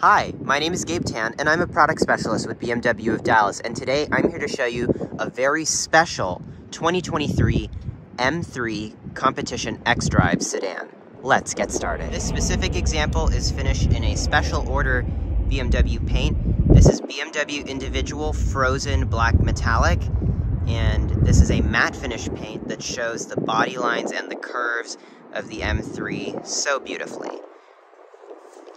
Hi, my name is Gabe Tan, and I'm a product specialist with BMW of Dallas, and today I'm here to show you a very special 2023 M3 Competition xDrive sedan. Let's get started. This specific example is finished in a special order BMW paint. This is BMW Individual Frozen Black Metallic, and this is a matte finish paint that shows the body lines and the curves of the M3 so beautifully.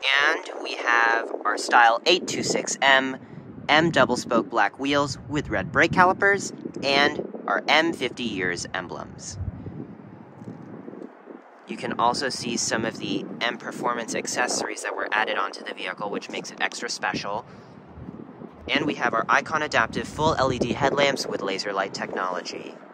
And we have our style 826M M double spoke black wheels with red brake calipers and our M50 years emblems. You can also see some of the M Performance accessories that were added onto the vehicle, which makes it extra special. And we have our Icon Adaptive full LED headlamps with laser light technology.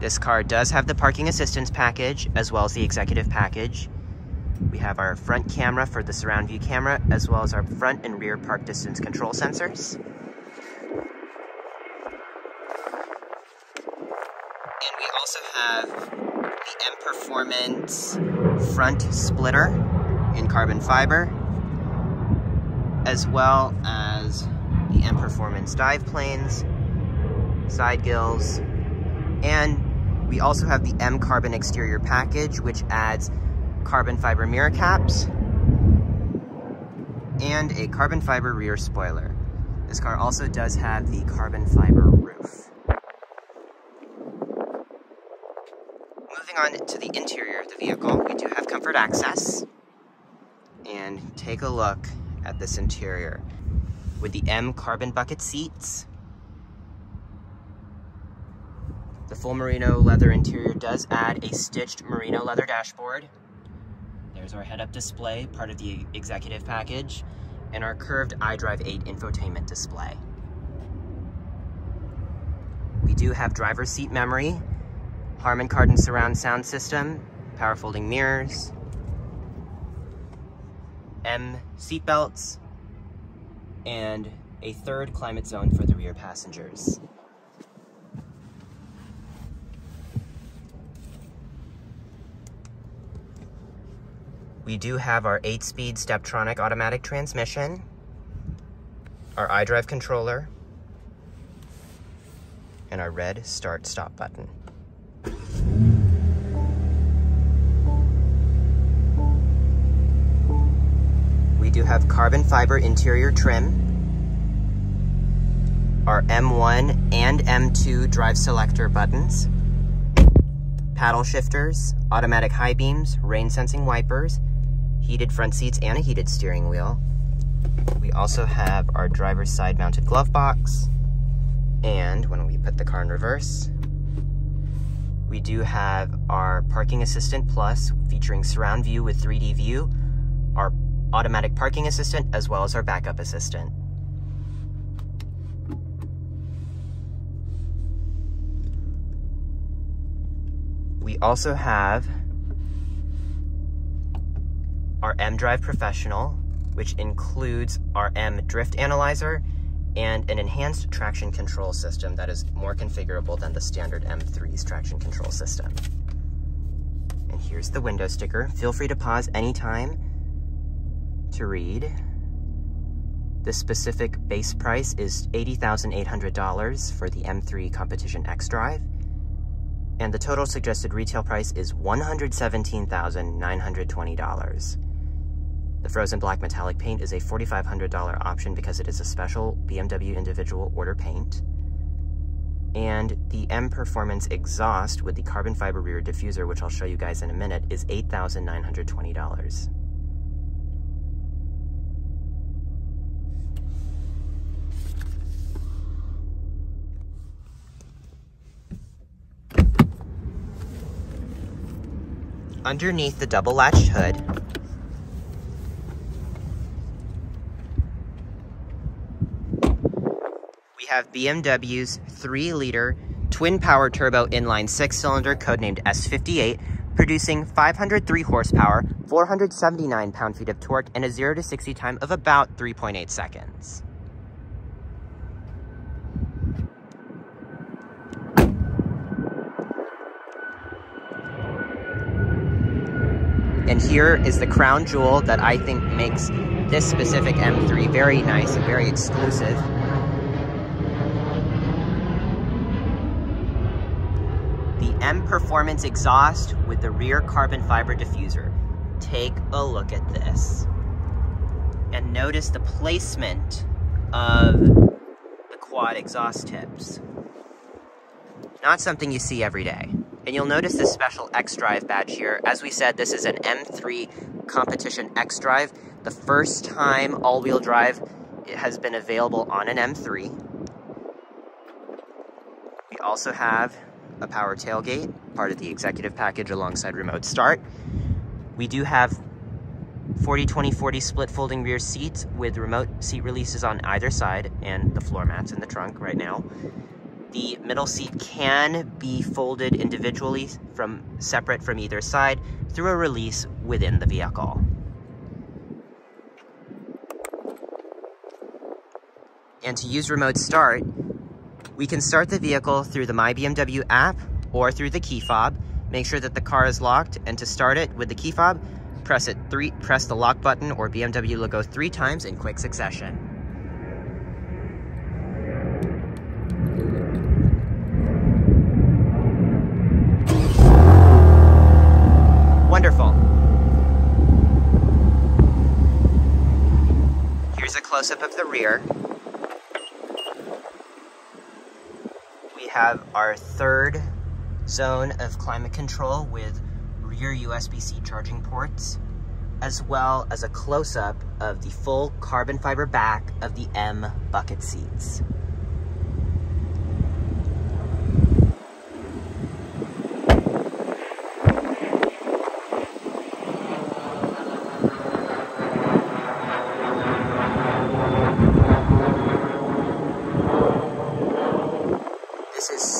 This car does have the parking assistance package as well as the executive package. We have our front camera for the surround view camera as well as our front and rear park distance control sensors. And we also have the M Performance front splitter in carbon fiber as well as the M Performance dive planes, side gills, and we also have the M Carbon exterior package, which adds carbon fiber mirror caps and a carbon fiber rear spoiler. This car also does have the carbon fiber roof. Moving on to the interior of the vehicle, we do have comfort access. And take a look at this interior. With the M carbon bucket seats, The full merino leather interior does add a stitched merino leather dashboard. There's our head-up display, part of the executive package, and our curved iDrive 8 infotainment display. We do have driver's seat memory, Harman Kardon surround sound system, power folding mirrors, M seat belts, and a third climate zone for the rear passengers. We do have our 8-speed Steptronic automatic transmission, our iDrive controller, and our red start-stop button. We do have carbon fiber interior trim, our M1 and M2 drive selector buttons, paddle shifters, automatic high beams, rain sensing wipers, heated front seats and a heated steering wheel. We also have our driver's side mounted glove box. And when we put the car in reverse, we do have our Parking Assistant Plus featuring surround view with 3D view, our automatic parking assistant, as well as our backup assistant. We also have our M-Drive Professional, which includes our M Drift Analyzer and an enhanced traction control system that is more configurable than the standard M3's traction control system. And here's the window sticker. Feel free to pause anytime to read. The specific base price is $80,800 for the M3 Competition X Drive, and the total suggested retail price is $117,920. The Frozen Black Metallic paint is a $4,500 option because it is a special BMW individual order paint. And the M Performance exhaust with the carbon fiber rear diffuser, which I'll show you guys in a minute, is $8,920. Underneath the double latched hood, have BMW's 3-liter twin-power turbo inline six-cylinder codenamed S58, producing 503 horsepower, 479 pound-feet of torque, and a 0 to 60 time of about 3.8 seconds. And here is the crown jewel that I think makes this specific M3 very nice and very exclusive. The M Performance exhaust with the rear carbon fiber diffuser. Take a look at this. And notice the placement of the quad exhaust tips. Not something you see every day. And you'll notice this special X-Drive badge here. As we said, this is an M3 Competition X-Drive. The first time all-wheel drive has been available on an M3. We also have a power tailgate, part of the executive package alongside remote start. We do have 40-20-40 split folding rear seats with remote seat releases on either side and the floor mats in the trunk right now. The middle seat can be folded individually from separate from either side through a release within the vehicle. And to use remote start, we can start the vehicle through the My BMW app or through the key fob. Make sure that the car is locked and to start it with the key fob, press it three press the lock button or BMW logo three times in quick succession. Wonderful. Here's a close-up of the rear. Have our third zone of climate control with rear USB-C charging ports, as well as a close-up of the full carbon fiber back of the M bucket seats.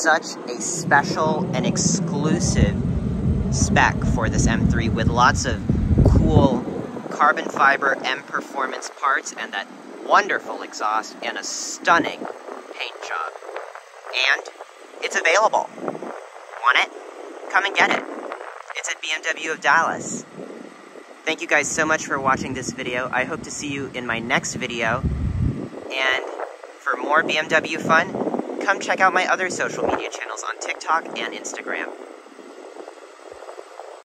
Such a special and exclusive spec for this M3 with lots of cool carbon fiber M performance parts and that wonderful exhaust and a stunning paint job. And it's available. Want it? Come and get it. It's at BMW of Dallas. Thank you guys so much for watching this video. I hope to see you in my next video. And for more BMW fun, come check out my other social media channels on TikTok and Instagram.